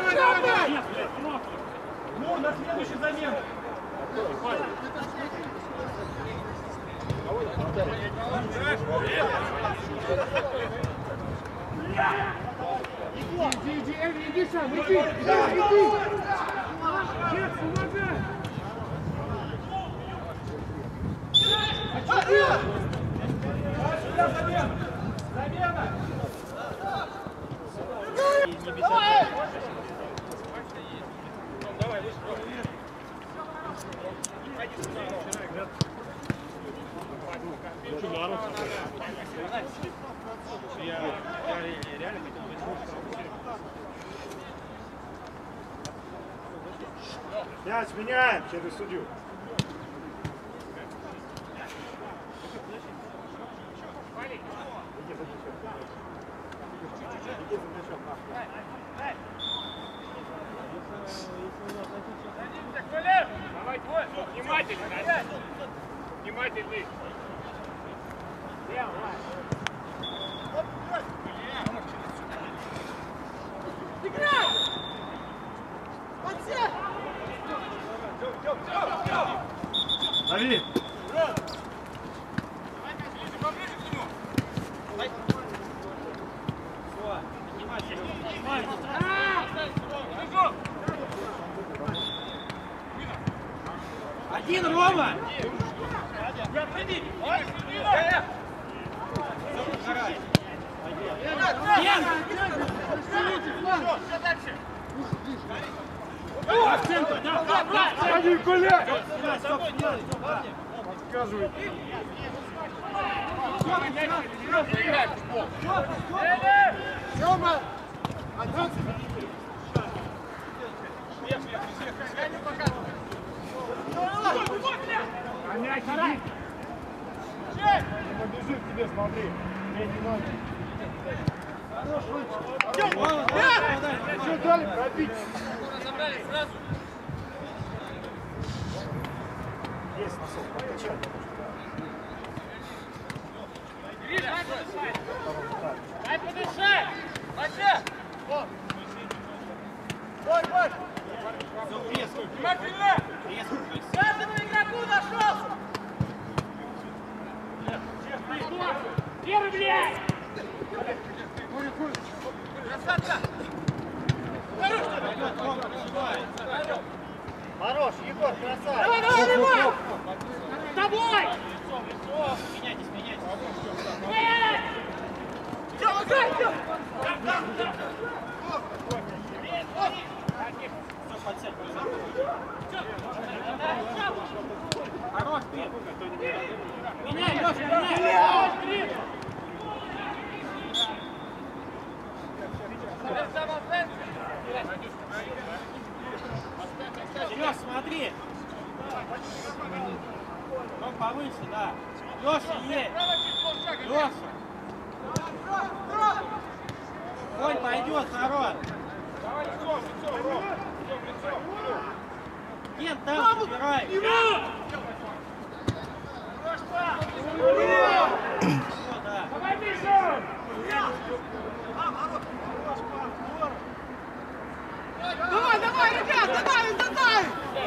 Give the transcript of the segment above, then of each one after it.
давай, давай, давай! Ну, на следующий замен. Иди, иди, Эви, иди сам, иди, иди, иди! Нет, помогай! А что делать? Замена. Замена. Мяч меняем через судью. Давай, твой. Внимательно. Внимательный. Лови. Один, Рома! Ген! В центр, да? Один коля. Стоп, стоп, стоп, Подсказывает. Тёма! Мяч иди. Побежит к тебе, смотри. Третий номер. Что дали пробить? Есть носок, подкачай. Дай подышать! Вася! Бой, бой! Внимательно! Каждому игроку нашелся! Первый, блядь! Красавца! Хорош, Егор, красавец. Давай, давай, давай! С тобой! Тёма, гай, Тёма! Хорош, ты! Меняй, Леша, меняй! Леш, смотри! Ну, повыше, да. Леша, есть! Леша! Конь пойдет, народ! Ген, там собирай! Давай, Миша! Давай, давай, ребят, давай, давай!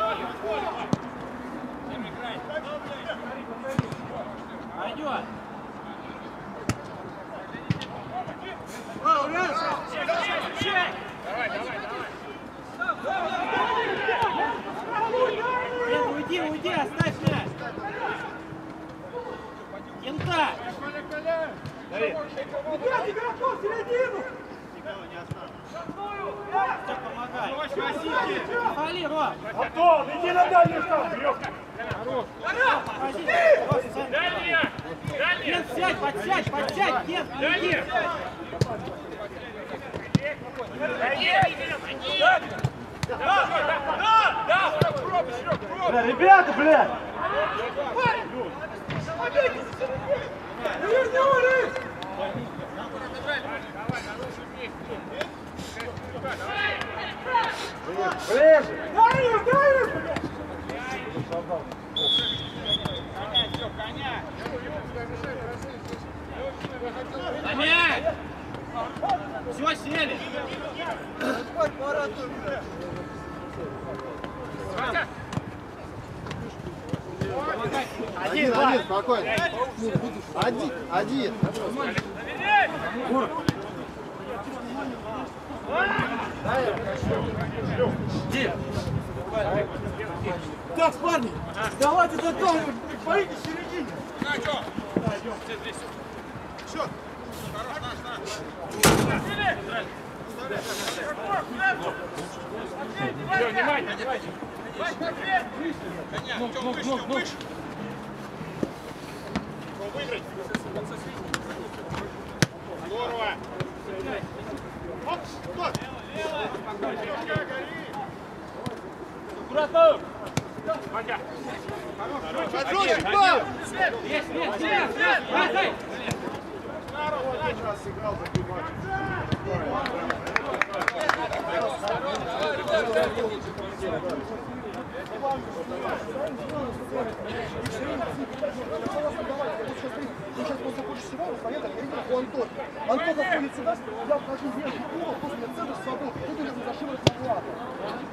Антона. Антон заходит сюда, я вхожу в верхний угол, после меня центр свободы. Тут у него зашивает на плату.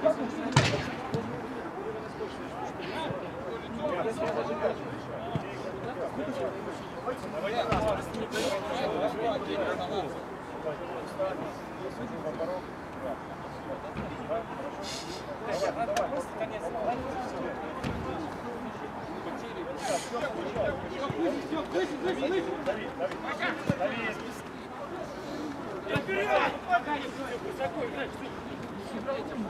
Как он все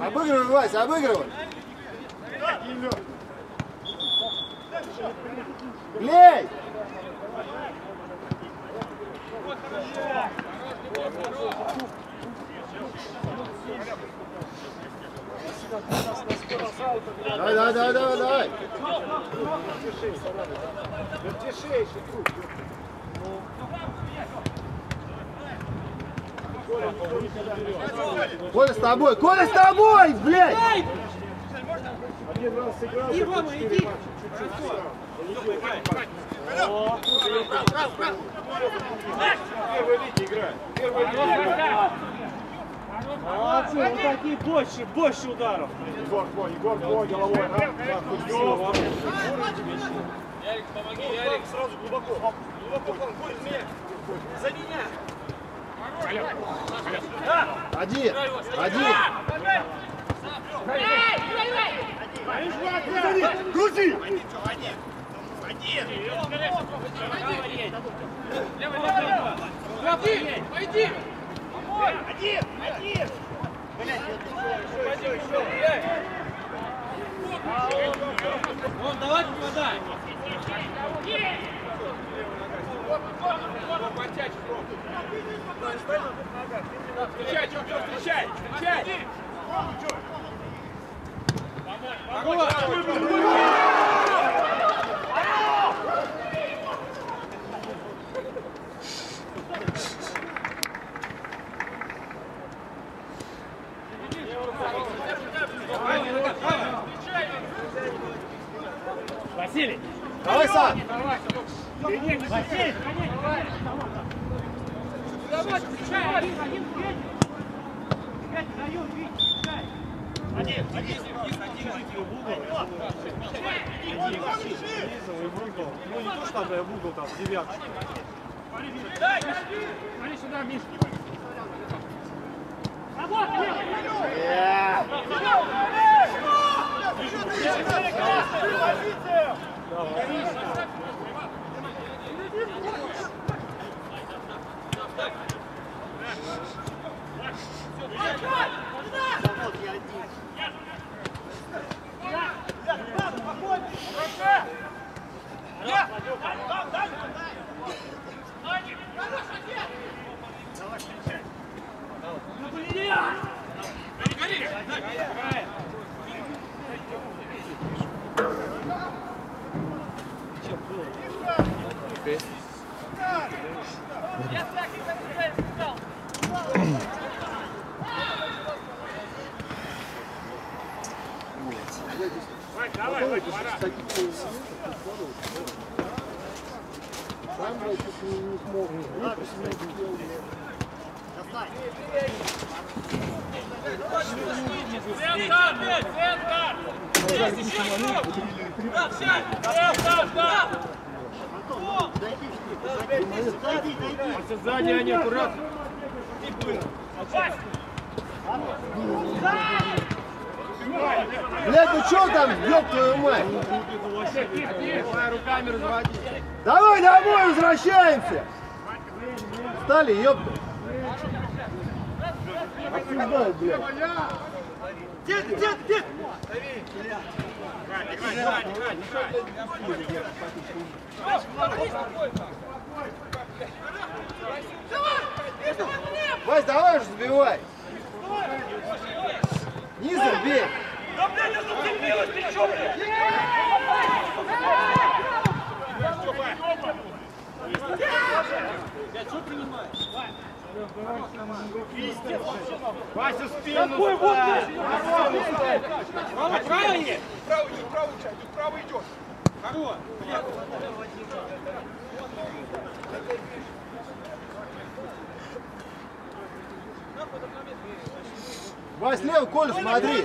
Обыгрывай, Вася, обыгрывай. Лей! Давай, давай, давай, давай, давай. Коля с тобой, Коля с тобой, блядь! Иди, Рома, иди. Молодцы, вот такие больше, больше ударов. Егор, твой, Егор, твой, головой. а? Ярик, помоги, Ярик. Сразу глубоко. Глубоко, будет меня. За меня. Один, один. Грузи! Пойди, пойди! Один! Один! Вон, давай попадай! Встречай, встречай! Встречай! Василий! Давай, Сан. Василий! Давай, встречай! Ну не то, что там в угол, там, в девятку. Смотри сюда, Миш! Yes, back, he's back. Сам, блядь, чуть не не смог. Ну, просмотреть сделал. Сзади они аккуратно. Блядь, ну что там, ёб твою мать? Давай домой возвращаемся! Встали, ёпта! Обсуждают, блядь. Вась, давай же забивай! Низом бей! Вася спину. Какой вот Право есть? Право идет, право идет, право идет. Хорош. Вась, лево, Коля, смотри!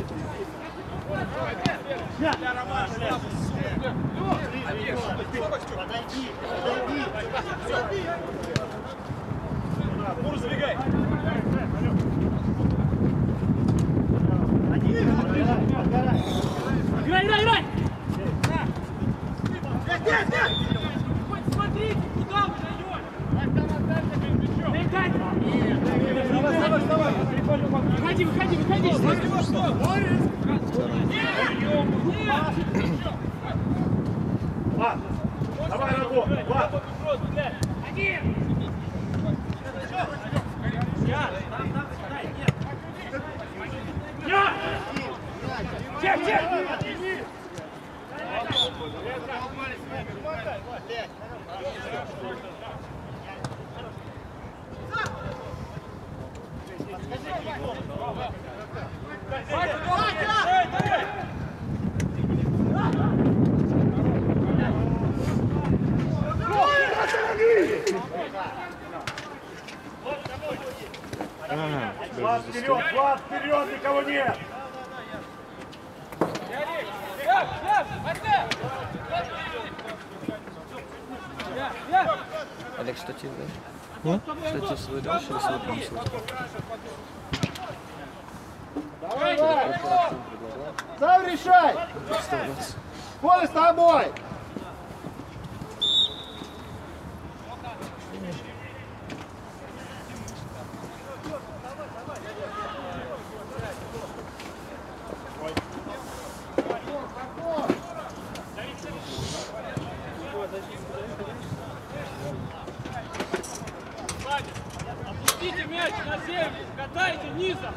соберись! Мур, забегай. Играй, играй, играй! Смотрите, куда вы даете? Выходи, выходи, выходи! Влад, давай работу. Влад, Чек, чек! Влад вперед, Влад вперед, никого нет. Олег, штатив дай. Штатив свой дашь или свой принесешь? Давай, Вась! Сам решай! Коля, с тобой! Опустите мяч на землю, катайте низом.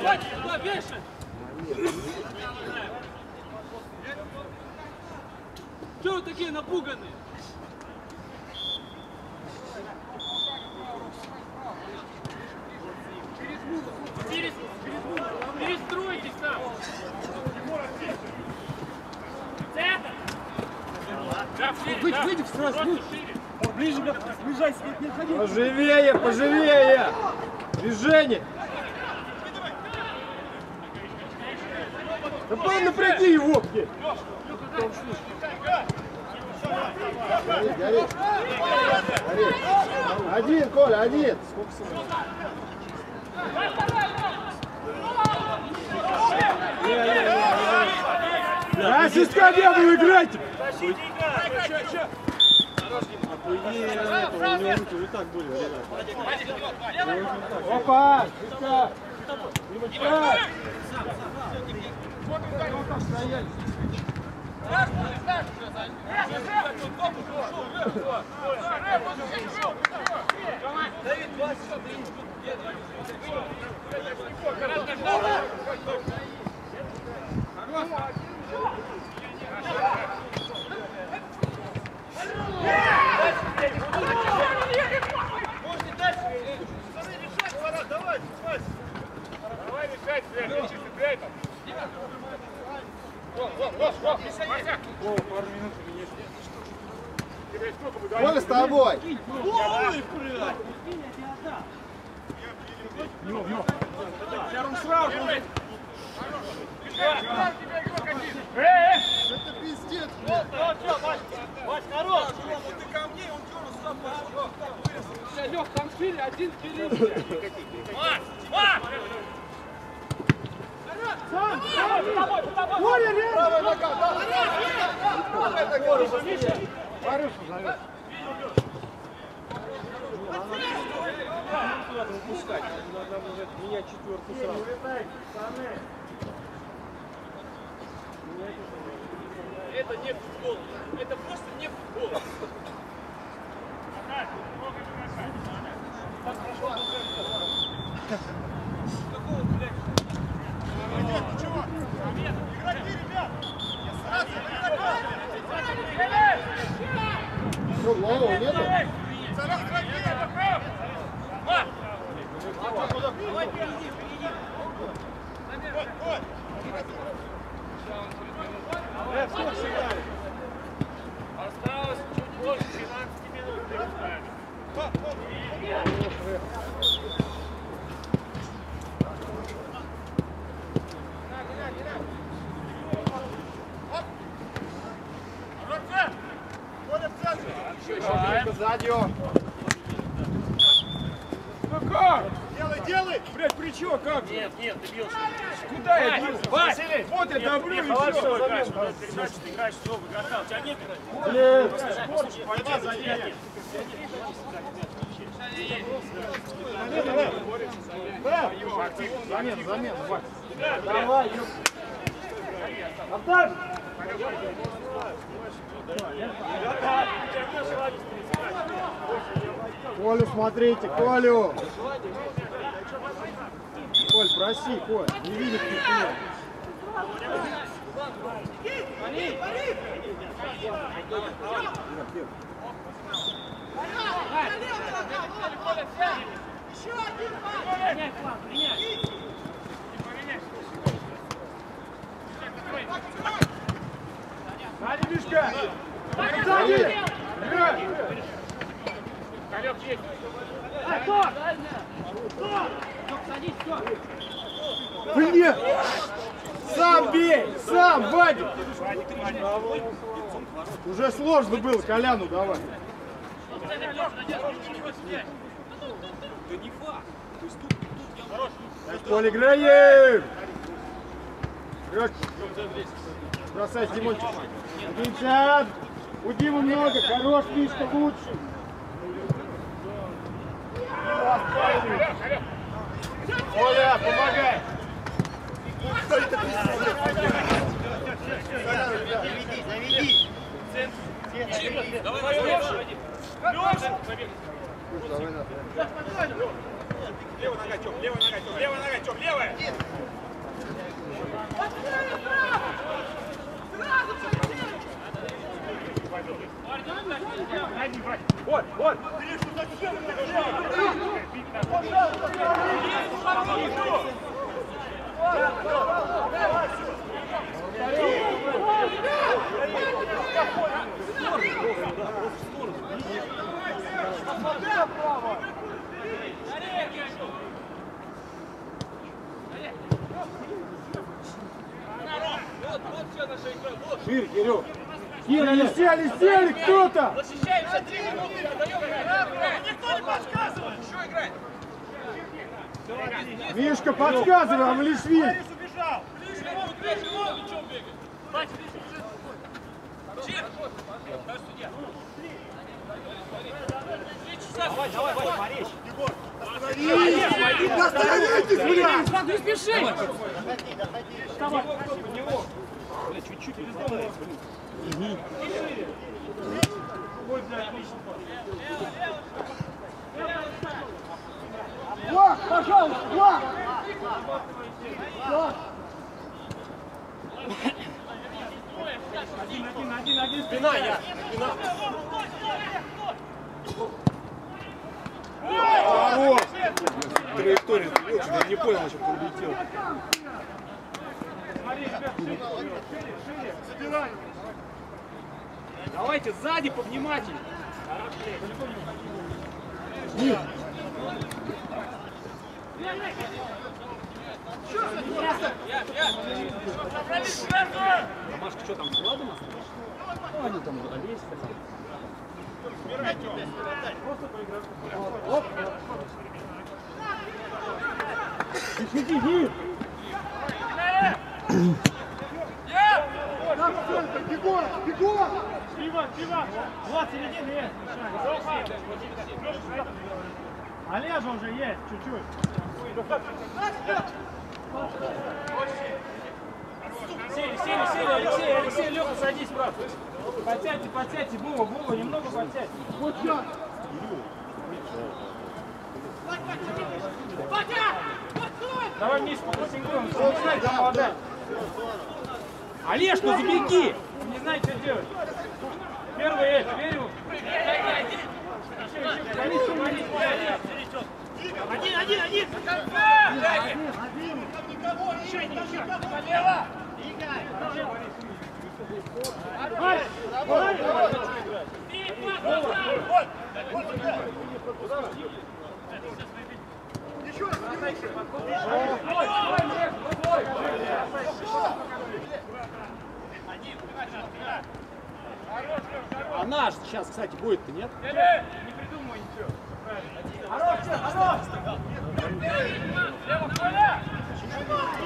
Хватит туда вешать. Чего вы такие напуганные? Перес- Перестройтесь там. Центр. Да, ну. Ближе, не отходи. Поживее, поживее. Движение. Да пойди напряги его, блядь. Гори, гори. Гори. Один, Коля, один. Да, сиська не было, играйте. Опа! Сиська! Димочка! Хорош. Коля с тобой. Это пиздец, блядь. Лех, там шире, один вперед. Коля, рядом! Правая нога, да. Правая нога, быстрее. Марюшу зовет. Это не футбол. Это просто не футбол. Что, голову нету? Осталось чуть больше 12 минут. Сзади. Ну как? Делай, делай! Блядь, при чё, как? Нет, нет, ты бил. Куда я бил? Вась! Вот я давлю и всё. играешь, передачу, ты играешь, все, игрока. У тебя нет Блин. Послушай, пойди, зайди. Замена, замена, Вась. Давай, ёп. Отдай! Колю смотрите, Колю! Коль, проси, Коль, не видит никто. Сзади, Мишка! Сзади! Колек есть. Блин! Сам бей! Сам, Вадик! Уже сложно было, Коляну давай. Поле играем! Игрок. Бросай, Димончик. Димчан! У Димы много, хорош, Мишка, лучше. Оля, помогай! Давай, Леша. Леша! Левая нога, Тём, левая нога, Тём, левая нога, Тём, левая! Вот, вот! Шире, Кирилл. Кира, сели, сели кто-то! Защищаемся три минуты, даем играть. Никто не подсказывает. Что играть? Мишка, подсказывай, Амалишвили. убежал. Ближе, вот, ближе, вот, и чё он бегает? Бать, Чир! Дай судья. Три часа. Давай, давай, давай, Мариш. Остановитесь, блядь! Влад, не спеши! Влад, пожалуйста, Влад! Спина, я. Спина. Хорош! что я не понял, что ты улетел. Давайте сзади повнимательнее. Машка, что там, складом осталось? Ну, они там олесь хотят. Егор! Иван, Иван! Вот середина есть. Олежа уже есть, чуть-чуть. Сели, сели, сели, Алексей, Алексей, Леха, садись, брат. Подсядьте, подсядьте, Вова, Вова, немного подсядьте. Вот я! Давай что не знаете, что подать. Олеж, ну забеги! Не знаете, что делать. Первый Эль, верю. Один, один, один! А наш сейчас, кстати, будет-то, нет? Не придумывай ничего. Хорош, хорош!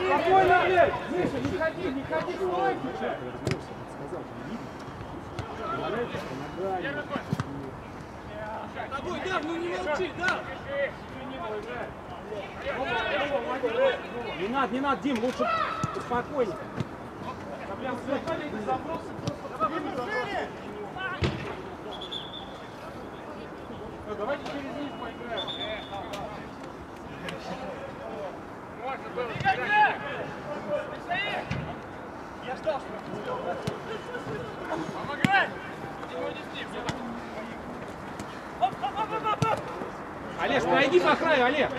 Спокойно, блядь! Миша, не ходи, не ходи, стой сейчас! Тобой, да, ну не молчи, да! Не надо, не надо, Дим, лучше спокойнее. Прям задали эти запросы, Ну, давайте через них поиграем. Олег, пройди по краю, Олег.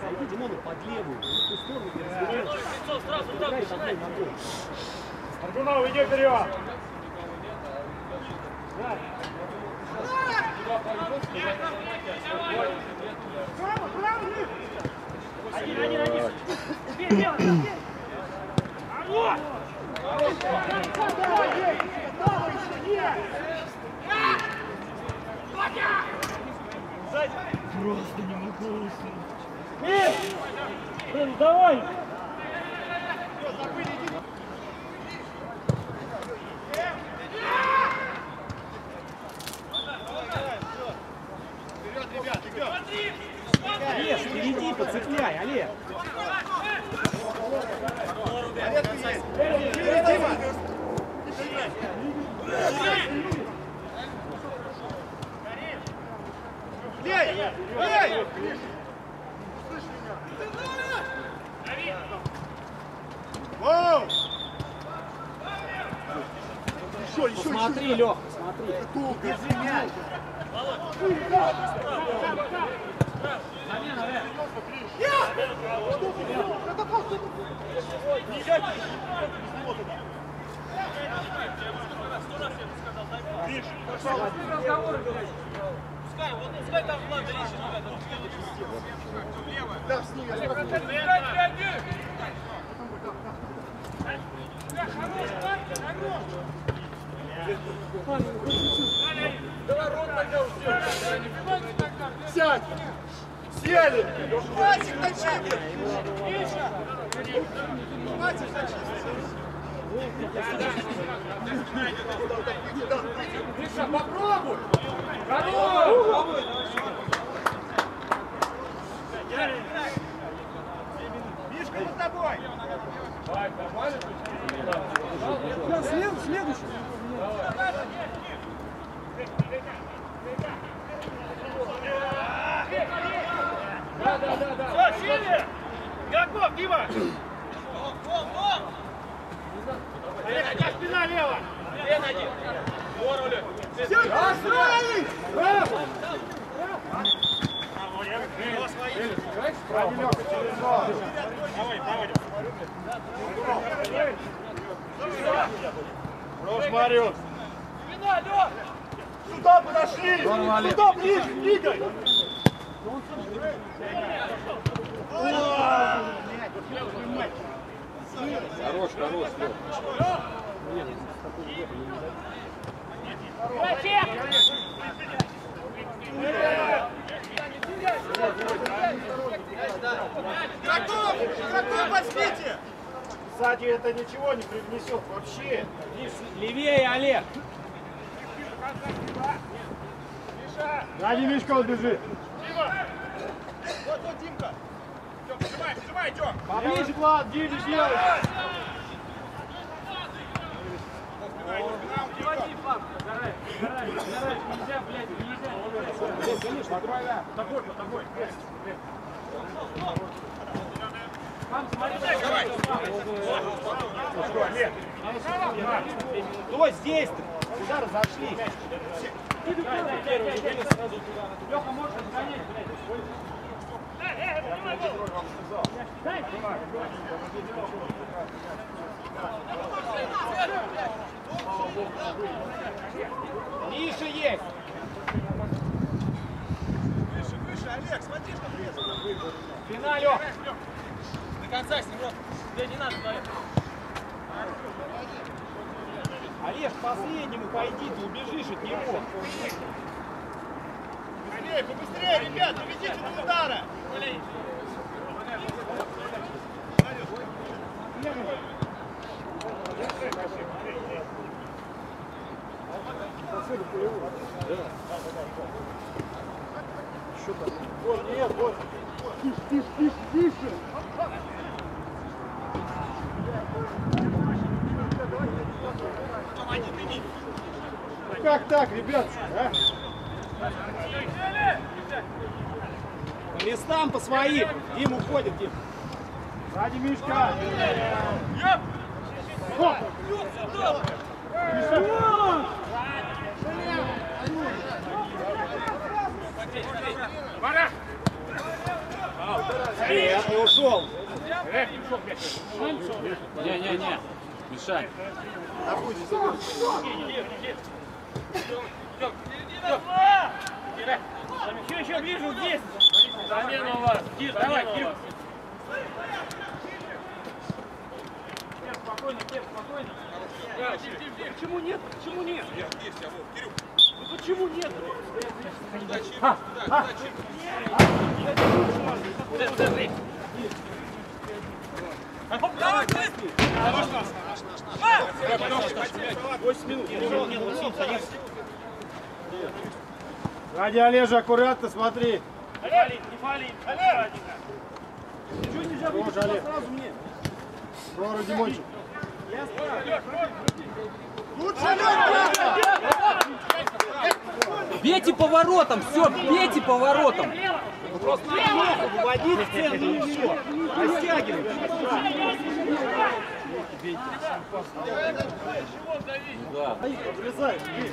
Сойди, Димону, под левую, в ту сторону и развернешь. Ногой. Аргунов, иди вперед! Один, один, один. Теперь, делай, теперь. Хорош! Просто не могу уснуть. Блин, давай! Олег, впереди подцепляй, Олег. Воу! Еще, еще, Смотри, Лех, смотри. Долго. Да, с ними. Сядь! Сели! Хватит точить! Хватит Миша, попробуй! Хорош! Мишка, за тобой! Да, след, следующий. Все, сели! Готов, Дима! Олег, у тебя спина лево! Лен один! Здорово, Хорош, Мариус. Сюда подошли! Сюда ближе, двигай! Хорош, хорош, Лёх. Игроков! Игроков возьмите! Сзади это ничего не привнесет вообще. Левее, Олег! Сзади Мишка бежит. Вот, вот, Димка! Тём, прижимай, прижимай, Тём! Поближе, Влад, Диме делай. Приводи, пап! Гараж, гараж, гараж, нельзя, блядь, нельзя! Конечно, тобой, по тобой! Пап, смотри, давай! Кто здесь-то? Куда разошлись? Леха, можешь отгонять, блядь! Миша есть. Выше, выше, Олег, смотри, что врезал! Спина, Лёх. До конца с ним, Рот! Да не надо, давай! Олег, последнему пойди, ты убежишь от него. Быстрее, побыстрее, ребят, доведите до удара! Вот, нет, вот. Тише, тише, тише, тише! Как так, ребят? А? По местам по своим. Дим уходит, Дим. Сзади Мишка. Хоп. Нет, не ушел. Не-не-не, мешай. Еще, еще ближе, здесь! Замена у вас! Кир, давай, Кир! Спокойно, Кир, спокойно! Почему нет? Почему нет? Ну почему нет? Сзади Олежа, аккуратно смотри. Не фали, не фали! Олег! Тоже Олег. Прору, Димончик. Лучше, Олег! Бейте поворотом, все, бейте поворотом. Выводить в центр и все. Растягивай. Обрезай. бей.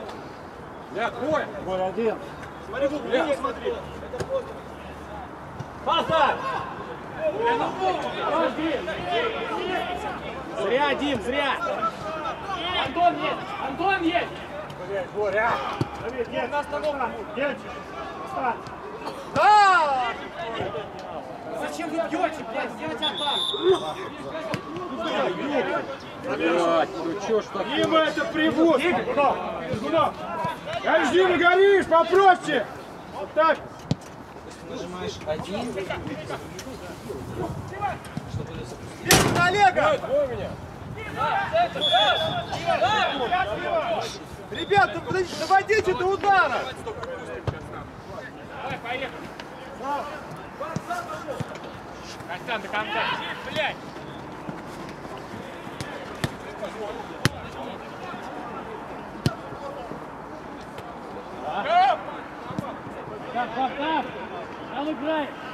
Ляг, бой! Бой один. Смотри, в углу, смотри! Паса! Зря, Дим, зря. Антон есть! Антон есть! Блять, Боря. Давид, нет, на остановку. Девочек, встань. Зачем вы бьете, блядь? Сделайте атаку! Блять, ну чё ж такое? Дима, это привоз. Куда? Куда? Я жди, не горишь, попроще. Вот так. Нажимаешь один. Вверх на Олега! Ребята, доводите до удара! Давай, поехали! Костян, до конца! Блядь! Up, up. That looks great.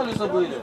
Что ли забыли?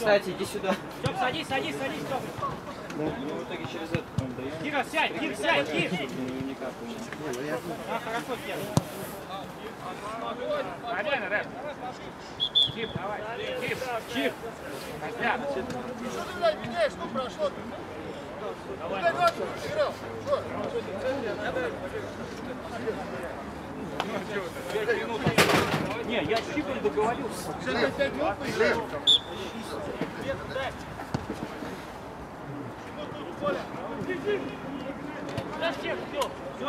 Кстати, иди сюда. Степ, садись, садись, садись, Степ. Мы в итоге через это нам даем. Кира, сядь, Кир, сядь, Кир. Наверняка помню. А, хорошо, Кир. Нормально, Рэп. Чип, давай. Чип, чип. Костяк. Что ты, блядь, меняешь? Что прошло? Давай, давай, играл. Что? Не, я с Чипом договорился. Сейчас пять минут поиграем. Все,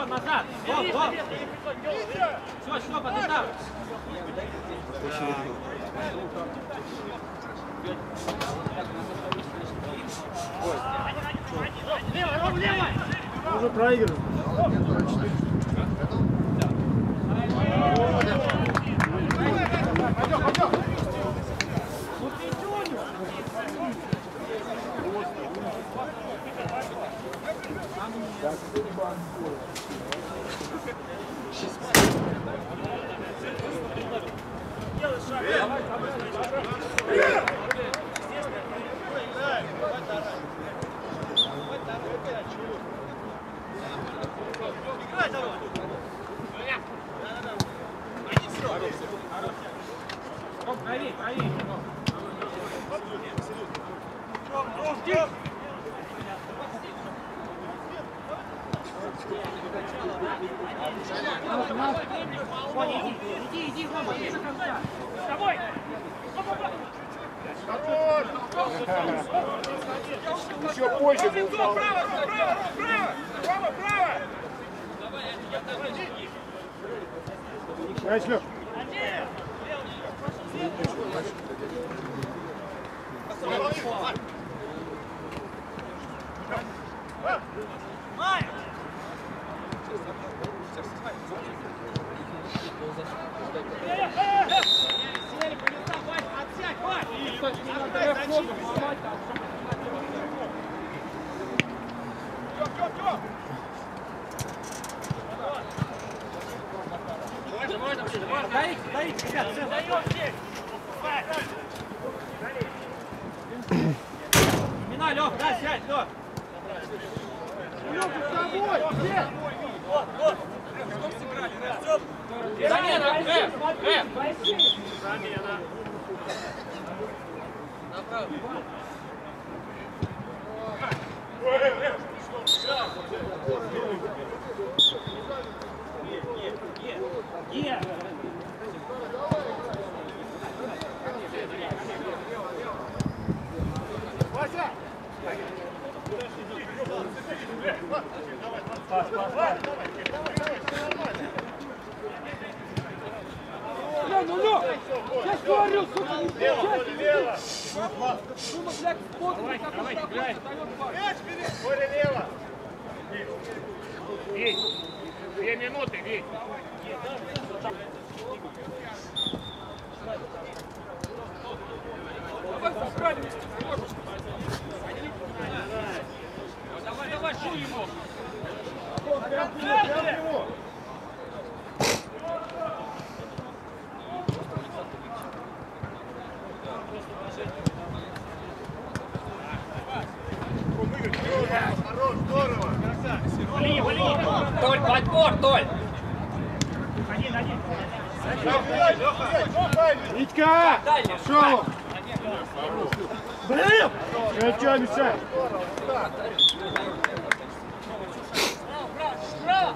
назад. Стоп, стоп. Все, Степа, ты там. Лево, Ром, лево. Уже проигрываем. Ром, Замена! Рэп! Рэп! Замена! Направо! Вася! Бля, ну Лёх, я ж говорю, сука, не включайся. Думаю, блядь, смотрит, как он проходит, дает пас. Боря лево. Вить, две минуты, Вить. Давай поправим, если сможешь. Давай, давай, шуй ему. Хорош, здорово. Вали, вали. Толь, Толь. Витька! Пошел! Блин! Что мешает? Сразу.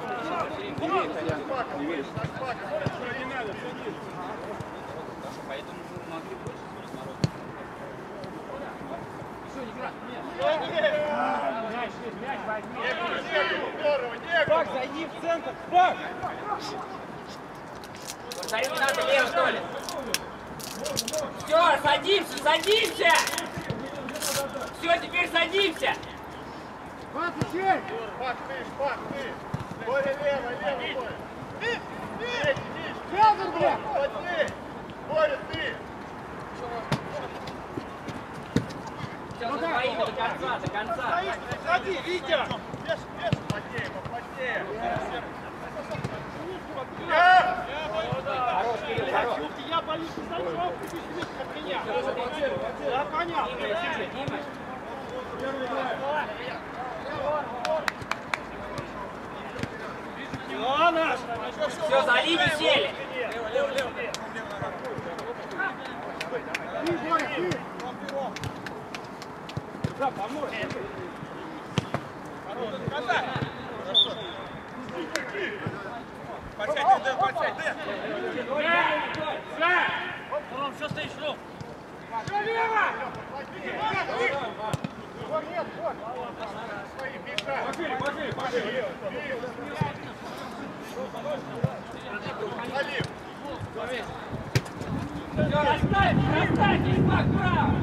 Диего. Зайди в центр, бак! Повтори, не надо, лево, что ли? Все, садимся, садимся! Все, теперь садимся! Пас, ищей! Пак ты, пак ты. Боря лево, лево, Боря. Вить, Вить. Связан, бля! Плотней. Боря, ты. Все, за своими до конца, до конца. Ходи, Витя. Вес. Плотнее, поплотнее. Э! Хорош, Кирилл, хорош. Я боюсь, что Санчев будет как меня. Да, понятно. Дима, Дима. Ладно. Все, за линию сели. Ты, Боря, ты! Все, расставь, расставь, Исмак, право.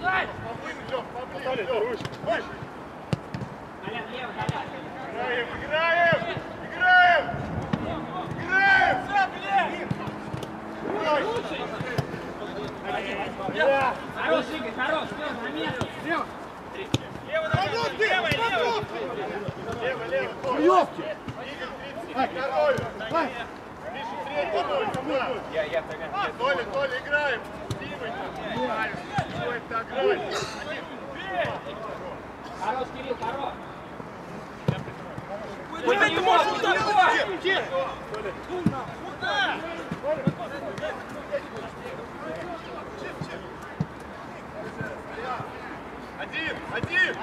Дай. Поближе, Лёх. Выше. Колян, лево, Колян. Играем, играем. Играем. Играем. Хорош, Игорь, хорош, все, на место. Лево! Лево, лево. Лево, лево. Толь. Ёпки! Толь, сюда. Толя, Толя, играем. Что это играть? Хорош, Кирилл, хорош. Ой, ты можешь, ударить! Один, один.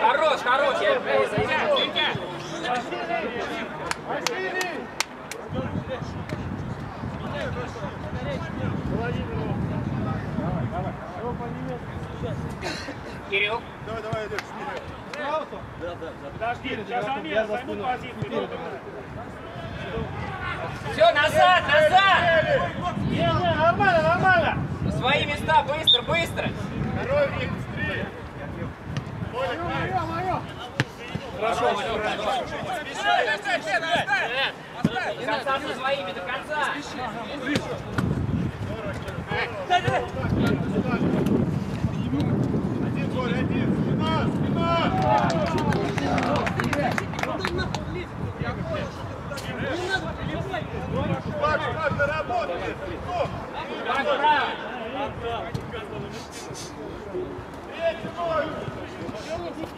Хорош, хорош, я. Кирилл, Давай, давай, Олег, вперед. Подожди, сейчас замена, займу позицию. все, назад, назад! Нормально, нормально. На свои места, быстро, быстро! Хорошо, Ванек, До конца со своими, до конца! Один голь, один! Спина, спина! Не надо, не надо! Пак, пак, доработай! Yeah, come on.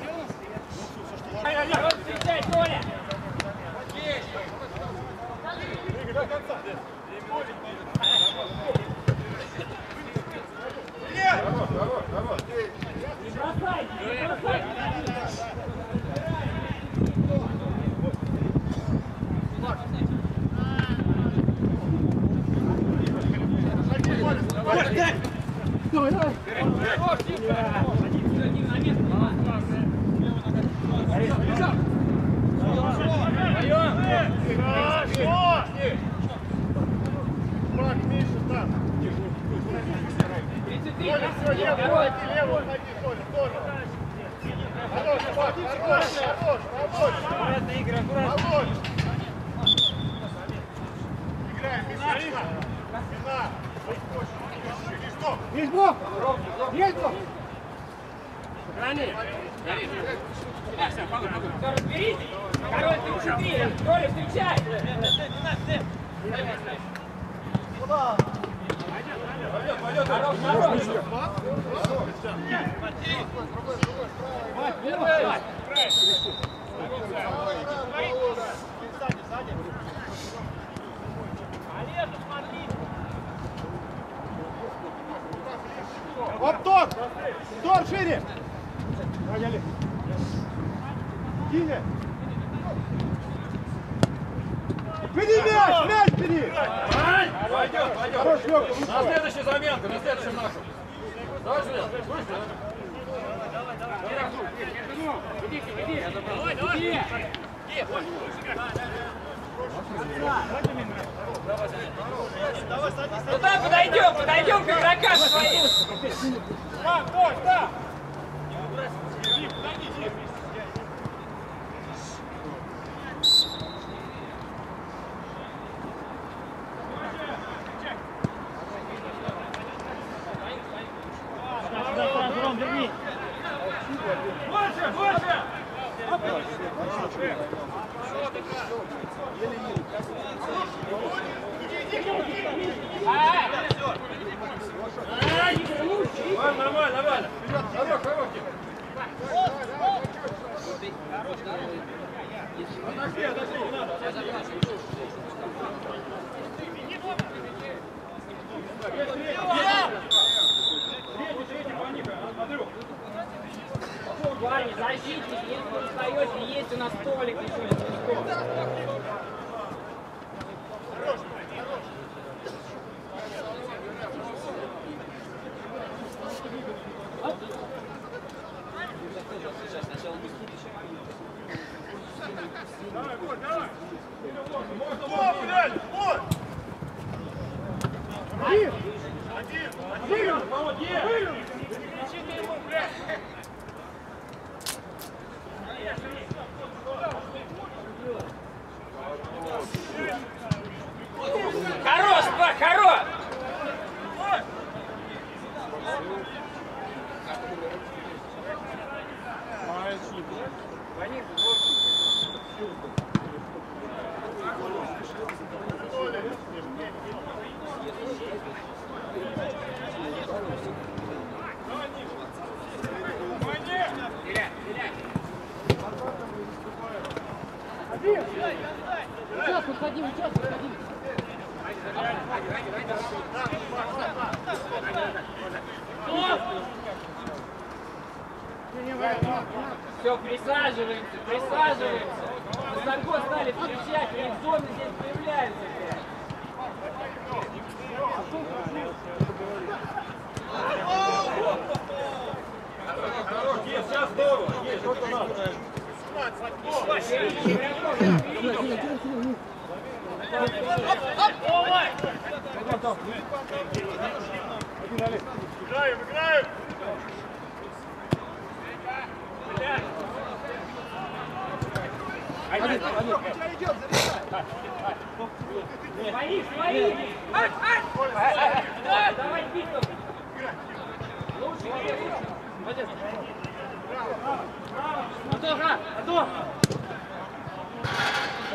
Туда подойдем, подойдем к игрокам своим! Нормально, Все, присаживаемся, присаживаемся. Высоко стали встречать, и в зоне здесь появляются опять. Хорош, есть, сейчас здорово. Есть, вот у нас. Играем, играем. Свои, свои! Давай, Виктор! Лучше! Молодец! Антоха! Антон! Пробивай, Лёха,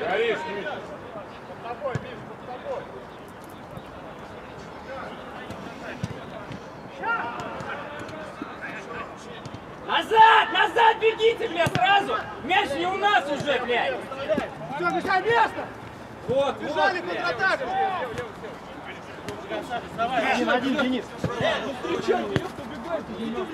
Горишь, Миша. Под тобой, Миша, под тобой. Назад, назад бегите, бля, сразу! Мяч не у нас уже, блядь! Все, мешай место! Вот, вот, Бежали блядь. контратаку! Один, один, Денис. Ну.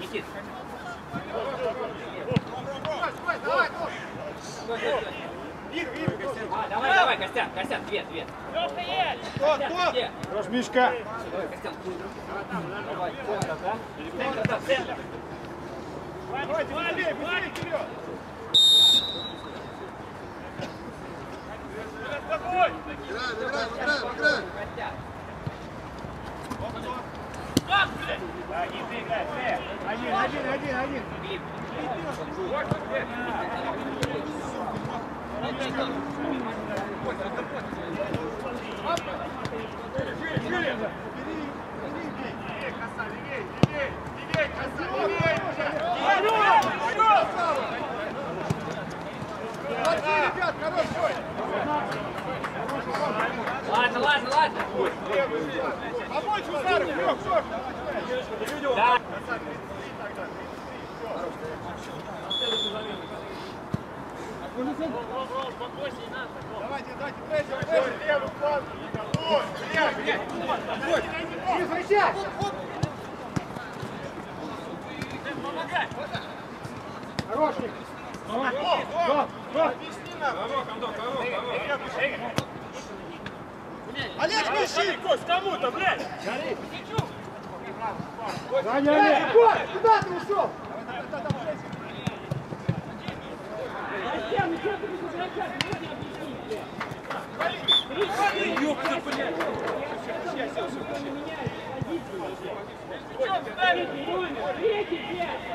Никит. А, давай, давай, Костян, Костян, две, две. Кто, кто? Где? Хорош, Мишка. Давай, Костян. Давай, центр, да? Центр, да, центр. Давайте, быстрее, быстрее вперед. Играем, играем, играем, играем! Костян. Один, ты играй, ты. Один, один, один, один. Левей, левей, левей, коса, левей уже. Вперед, вперед. Молодцы, ребят, хорош бой! Ладно, ладно, ладно. Побольше ударов, Лёх, Лёх. Да. Давайте, давайте, прессинг, прессинг. Левый фланг. Ой, блядь, блядь. Возвращай! Олег, ищи! Кость, кому-то, блядь. Эй, Егор, куда ты ушел?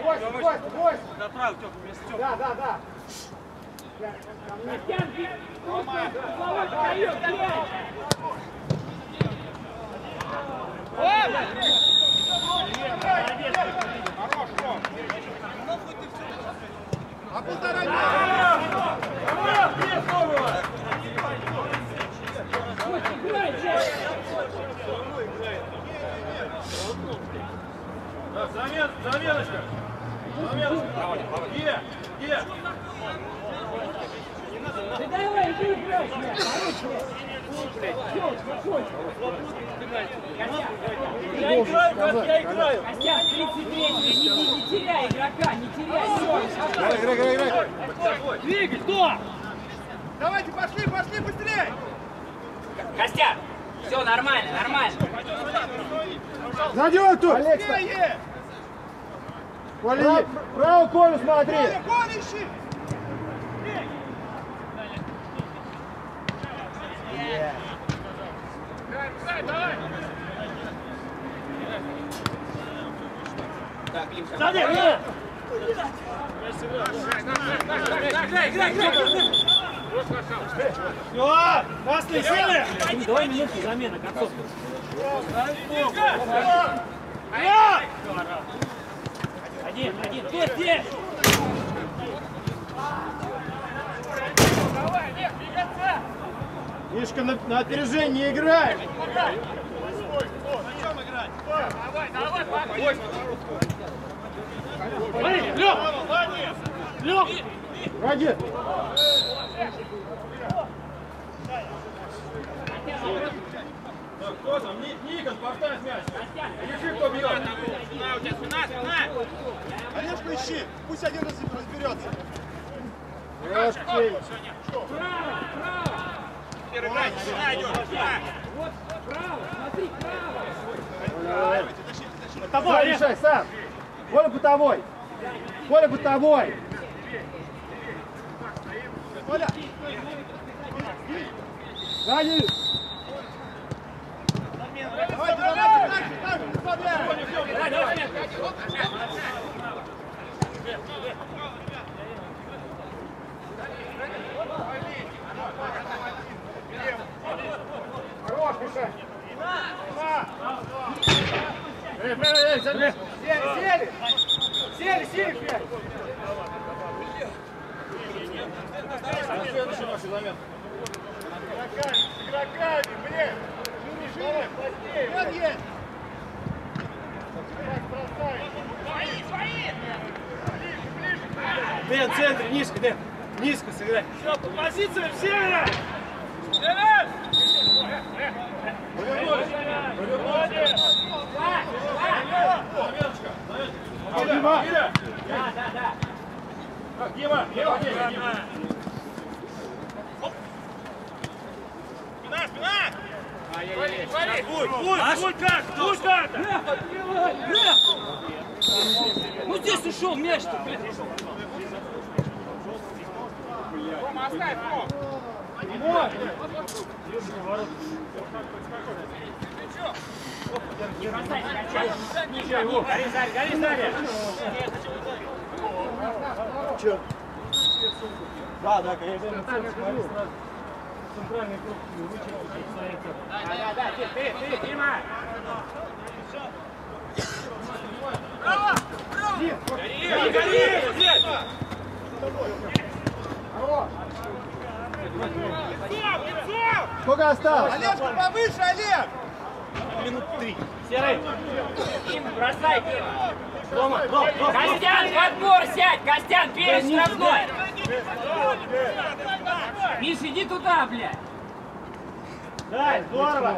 Гость, гость, гость! Направь, Тём, вместо Тём. Да, да, да. Замен, заменочка. Заменочка. Где? Где? Я играю, как я играю. Костян, 33 не, не, не теряй игрока, не теряй. Играй, играй, играй, играй. Двигай, кто? Давайте, пошли, пошли, быстрее! Костян, все нормально, нормально. Задел тут. Быстрее! Коля, правую Колю смотри. Коля, Коля, ищи! Так, Лимка. Все, красные силы. Давай минутку замена, концовка. Один, один, кто здесь? Мишка на, на опережение играй. Лех! Лех! Ради! Кто там? Ник- Никон, поставь мяч. Реши, кто бьет. Олежку ищи, пусть один раз разберется. Хорош, Кей. Вот, право, смотри, право. Давай, решай, сам. Коля бытовой. Коля бытовой. Коля. Сзади. Давай, давай, давай, давай. Хорош, Миша. Сели, сели, сели, сели, пять. Игроками, игроками, блин! Давай, плотнее! Вот есть. Дэн, в центре, низко, Дэн. Низко сыграй. Все, по позициям, все! Дима. Дима, Дима, Дима. Пуль, пуль, пуль как, пуль как! Ну здесь ушел мяч-то, блядь. Гори сзади, гори сзади! Да, да, конечно. Центральный круг посмотрите. Да, да, да, ты, ты, ты, Дима! Гори, гори! Здесь! Сколько осталось? Олежка, повыше, Олег! Серый! Дима, бросай, Дима! Дома, дома, дома! Костян, в отбор сядь! Костян, перед штрафной! Миш, иди туда, блядь! Да, здорово!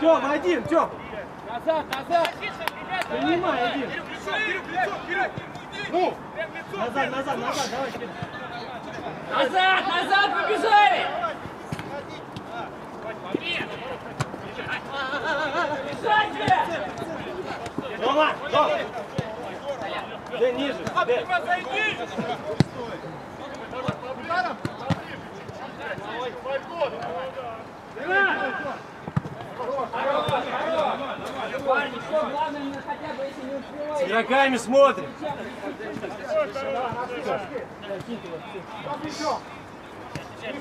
Тём, один, Тём! Назад, назад. Принимай один! Ну! Назад, назад, назад, давай! Назад, назад, побежали! Бежайте! Дома, дома! Да ниже, Дэн! Парни, что главное, С игроками смотрим!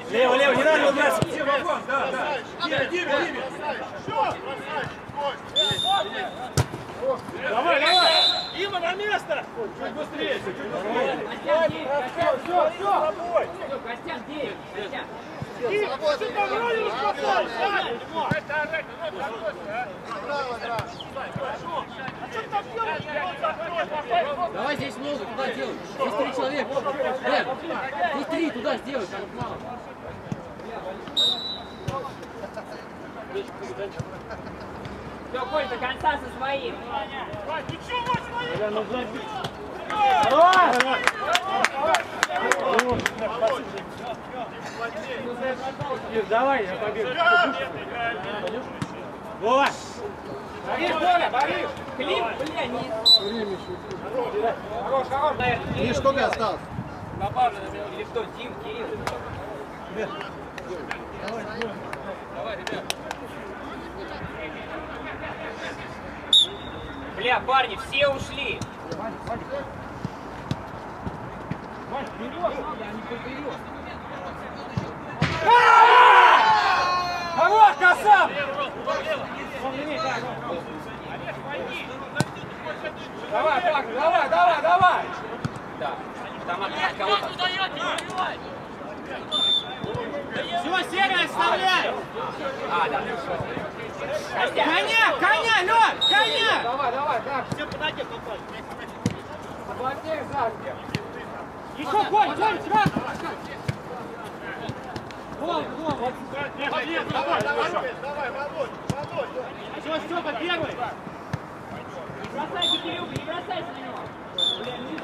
Лево, лево, не надо убраться! Давай, давай! Дима, на место! Чуть быстрее, чуть быстрее! Костян, Все, все! Костян, девять, Костян. Давай здесь много, туда делай. Здесь три человека. Дэн, здесь три, туда сделай. там мало. Все, Коль, до конца со своим. Давай! Ир, давай, я побегу. Вова! Борис, Коля, Борис. Клип, бля, не... Хорош, хорош. И сколько осталось? Добавлю на меня. Или кто, Дим, Кирилл? Бля, парни, все ушли. Хорош, Касам. Давай, Пак, давай, давай, давай. Да. Там опять кого-то. Все, Серый, оставляй! А, да. Коня, коня, Лёд, коня! Давай, давай, так. Все по ноге попали. Плотнее. Еще, Коль, Коль, сразу! Давай, давай, давай, Володь, Володь! Все, Степа, первый! Не бросайте, Кирилл, не бросайте на него. Бля, не